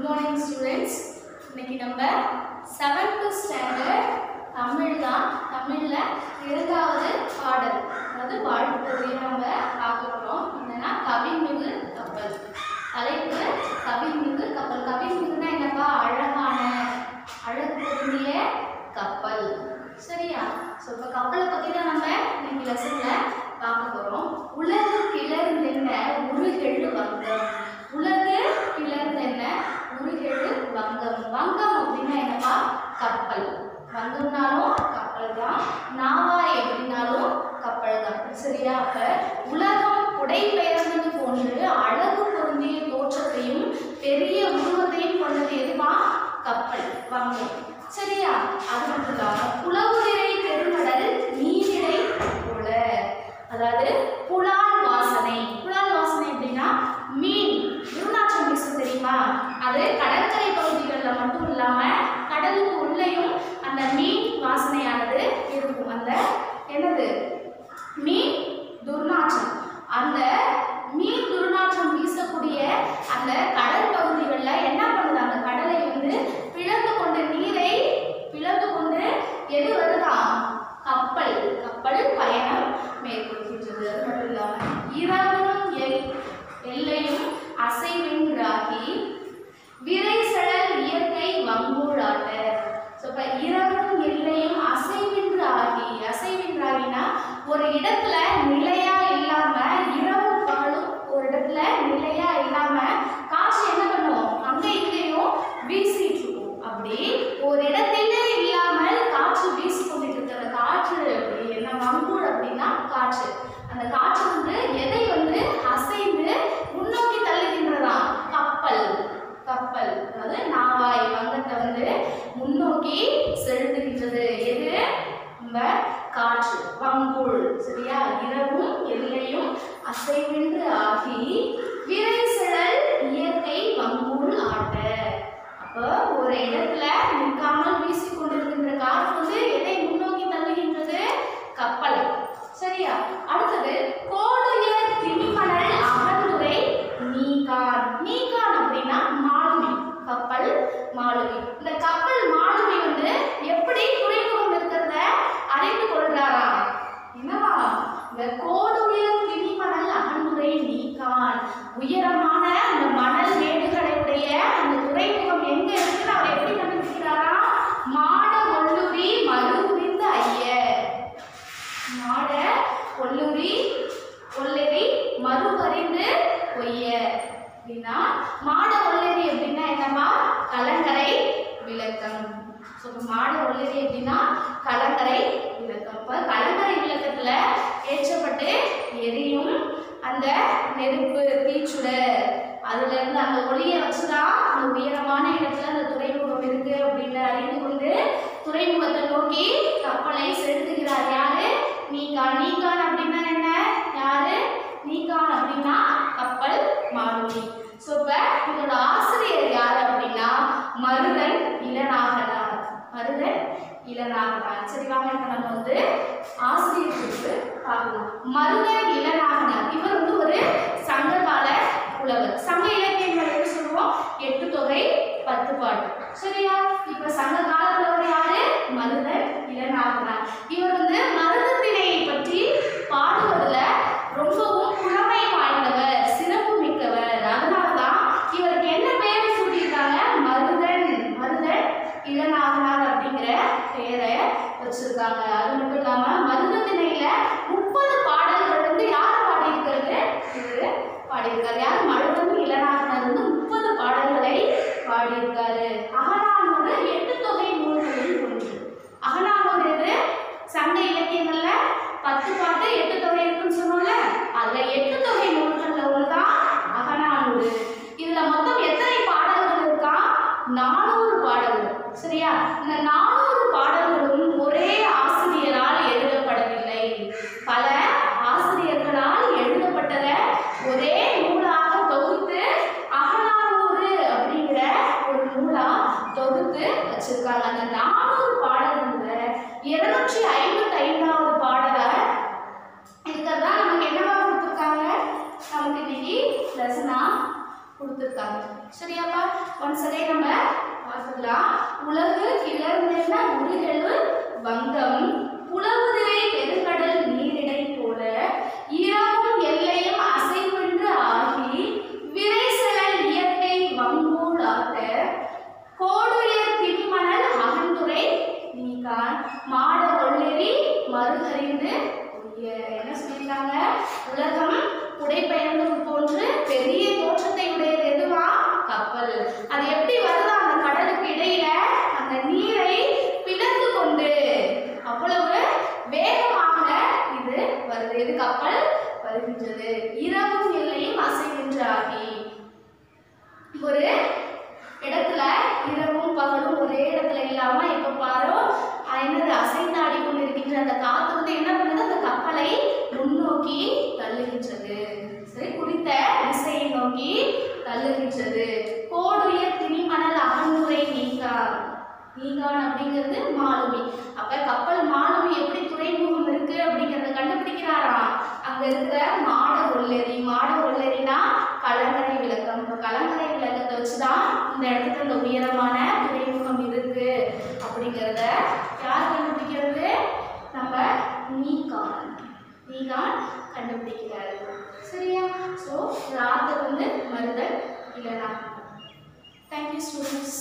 Good morning students இன்னைக்கு நம்ம seventh standard Tamil தான். தமிழில் இரண்டாவது பாடல் அதாவது வாழ்த்துறையை நம்ம பார்க்க போகிறோம் என்னன்னா கவிமிகு கப்பல் தலைப்பு கவிமிகு கப்பல் கவிமிகுன்னா என்னப்பா அழகான அழகு பொருந்திய கப்பல் சரியா ஸோ இப்போ கப்பலை பற்றி தான் நம்ம இன்னைக்கு லெசனில் பார்க்க போகிறோம் உலகு கிளர்ந்தென்ன உருகெழு வங்கம் உலகு கிளர்ந்தென்ன உருகெழு வங்கம் வங்கம் அப்படின்னா என்னப்பா கப்பல் வங்கம்னாலும் கப்பல் தான் நாவாய் அப்படின்னாலும் கப்பல் தான் உலகம் புடைபெயர்ந்தது போன்று அழகு பொருந்திய தோற்றத்தையும் பெரிய உருவத்தையும் கொண்டது எதுவா? கப்பல். வங்கம் சரியா? அது மட்டும் இல்லாம புலவுதிரை பெருங்கடல் நீரிடை போல. அதாவது புலால் வாசனை புலால் வாசனை அப்படின்னா மீன் துர்நாற்றம் வீசும் தெரியுமா அது கடற்கரை பகுதிகளில் மட்டும் இல்லாம கடலுக்கு உள்ளேயும் அந்த மீன் வாசனையானது இருக்கும் அந்த என்னது மீன் துர்நாற்றம் அந்த மீன் துர்நாற்றம் வீசக்கூடிய அந்த கடல் பகுதிகளில் என்ன பண்ணுது அந்த கடலை வந்து பிளந்து கொண்டு நீரை பிளந்து கொண்டு எது வருதா கப்பல் கப்பல் பயணம் மேற்கொள்கின்றது அது மட்டும் இல்லாமல் இரவும் எல் எல்லையும் அசைவின்றாகி விரைசழல் இயற்கை வங்கூழாட்ட ஸோ இப்போ இரவும் எல்லையும் அசைவின்று ஆகி அசைவின்றாகினா ஒரு இடத்துல நிலையா இல்லாம இரவும் பகலும் ஒரு இடத்துல நிலையா இல்லாம காற்று என்ன பண்ணுவோம் அங்க இங்கேயும் வீசிட்டு இருக்கும். அப்படி ஒரு இடத்திலே இல்லாமல் காற்று வீசி கொண்டுட்டு இருக்கிற காற்று அப்படி என்ன மங்கூழ் அப்படின்னா காற்று. அந்த காற்று வந்து எதை வந்து அசைந்து முன்னோக்கி தள்ளுகின்றதா கப்பல். கப்பல். அதாவது நாவாய் வங்கத்தை வந்து முன்னோக்கி செலுத்துகின்றது. எது? நம்ம காற்று பங்குள் சரியா? இரவும் எல்லையும் அசைவென்று ஆகி விரைசழல் இயற்கை வங்கூழ் ஆட்ட அப்போ ஒரு இடத்துல நிற்காமல் வீசிக்கொண்டிருக்கின்ற காற்று வந்து எதை முன்னோக்கி தள்ளுகின்றது கப்பலை சரியா அடுத்தது கோடுயர் திமிமணல் அகந்துரை நீகான் நீகான் அப்படின்னா மாலுமி கப்பல் மாலுமி இந்த கப்பல் மாலுமி வந்து எப்படி துறைமுகம் இருக்கிறத அறிந்து கொள்றாரா என்னவா இந்த கோடுயர் திமிமணல் அகந்துரை நீகான் உயரமான அந்த மணல் மேடுகளுடைய அந்த துறைமுகம் எங்க இருக்குன்னு அவர் எப்படி கண்டுபிடிக்கிறாரா? மாட ஒல்லூரி மறுபுரிந்த ஐயர். மாட கொல்லுரி கொல்லரி மறுபறிந்து கொய்ய அப்படின்னா மாட கொல்லரி அப்படின்னா என்னமா கலங்கரை விளக்கம். ஸோ மாட ஒல்லரி அப்படின்னா கலங்கரை விளக்கம். இப்போ கலங்கரை விளக்கத்தில் ஏற்றப்பட்டு எரியும் அந்த நெருப்பு தீச்சுடர் அதுல இருந்து அந்த ஒளியை வச்சுதான் அந்த உயரமான இடத்துல அந்த துறைமுகம் இருக்கு அப்படின்னு அறிந்து கொண்டு துறைமுகத்தை நோக்கி கப்பலை செலுத்துகிறார் யாரு? நீக்கான் நீகான் அப்படின்னா என்ன? யாரு? நீகான் அப்படின்னா கப்பல் மாலுமி ஸோ இப்போ இதோட ஆசிரியர் யார் அப்படின்னா மருதன் இளநாகனார் மருதன் இளநாகனார் சரி வாங்க இப்போ நம்ம வந்து ஆசிரியர் பார்க்கலாம். மருதன் இளநாகனார் இவர் வந்து ஒரு சங்ககால புலவர் சங்க இலக்கியங்கள் என்ன சொல்லுவோம் எட்டு தொகை பத்து பாட்டு சரியா இப்ப சங்க காலத்துல வந்து யாரு? மருதன் இளநாகனார் இவர் வந்து மருதத்தினை பற்றி பாடுவதுல ரொம்பவும் புலமை வாய்ந்தவர் சிறப்பு மிக்கவர். அதனாலதான் இவருக்கு என்ன பேர் சூட்டியிருக்காங்க? மருதன் மருதன் இளநாகனார் அப்படிங்கிற பெயரை வச்சிருக்காங்க. அது மட்டும் இல்லாம மருதத்திணையில முப்பது பாடல்கள் வந்து யார் பாடியிருக்கிறது? இவரு பாடியிருக்காரு. யார்? மருத நானூறு பாடல்கள் சரியா? இந்த நானூறு கொடுத்துருக்காங்க சரியாப்பா ஒன்ஸ் அகைன் நம்ம பார்த்துக்கலாம் உலகு கிளர்ந்தென்ன உருகெழு வங்கம். புலவுதிரை பெருங்கடல் நீரிடை போல இரவும் எல்லையும் அசைவென்று ஆகி விரைசலல் இயற்கை வங்கூடாக கோடுயர் திரிமணல் அகந்துரை நீக்கான். மாட கொள்ளெறி மறுகறிந்து என்ன சொல்லியிருக்காங்க? உலகம் புடைபெயர்ந்தது போன்று பெரிய தோற்றத்தை உடையது எதுவா? கப்பல். அது எப்படி வருதா அந்த கடலுக்கு இடையில அந்த நீரை பிளந்து கொண்டு அவ்வளவு வேகமாக இது வருது. இது கப்பல்? வருகின்றது. இரவும் எல்லையும் அசைகின்றாகி. ஒரு இடத்துல இரவும் பகலும் ஒரே இடத்துல இல்லாம எப்ப பாரோ அஹ் என்னது அசைந்தாடி கொண்டிருக்கின்ற அந்த காத்து வந்து என்ன பண்ணுது அந்த கப்பலை முன்னோக்கி தள்ளுகின்றது சரி குறித்த திசையை நோக்கி தள்ளுகின்றது. கோடுய திணிமணல் அகன்முறை நீங்கான் நீங்கான் அப்படிங்கிறது மாலுமி. அப்ப கப்பல் மாலுமி எப்படி துறைமுகம் இருக்கு அப்படிங்கறத கண்டுபிடிக்கிறாரா? அங்க இருக்கிற மாட ஒல்லெறி மாட ஒல்லெறினா கலங்கரை விளக்கம். இப்போ கலங்கரை விளக்கத்தை வச்சுதான் இந்த இடத்துல அந்த உயரமான துறைமுகம் இருக்கு அப்படிங்கிறத யார் இல்லைனா தேங்க்யூ ஸ்டூடெண்ட்ஸ்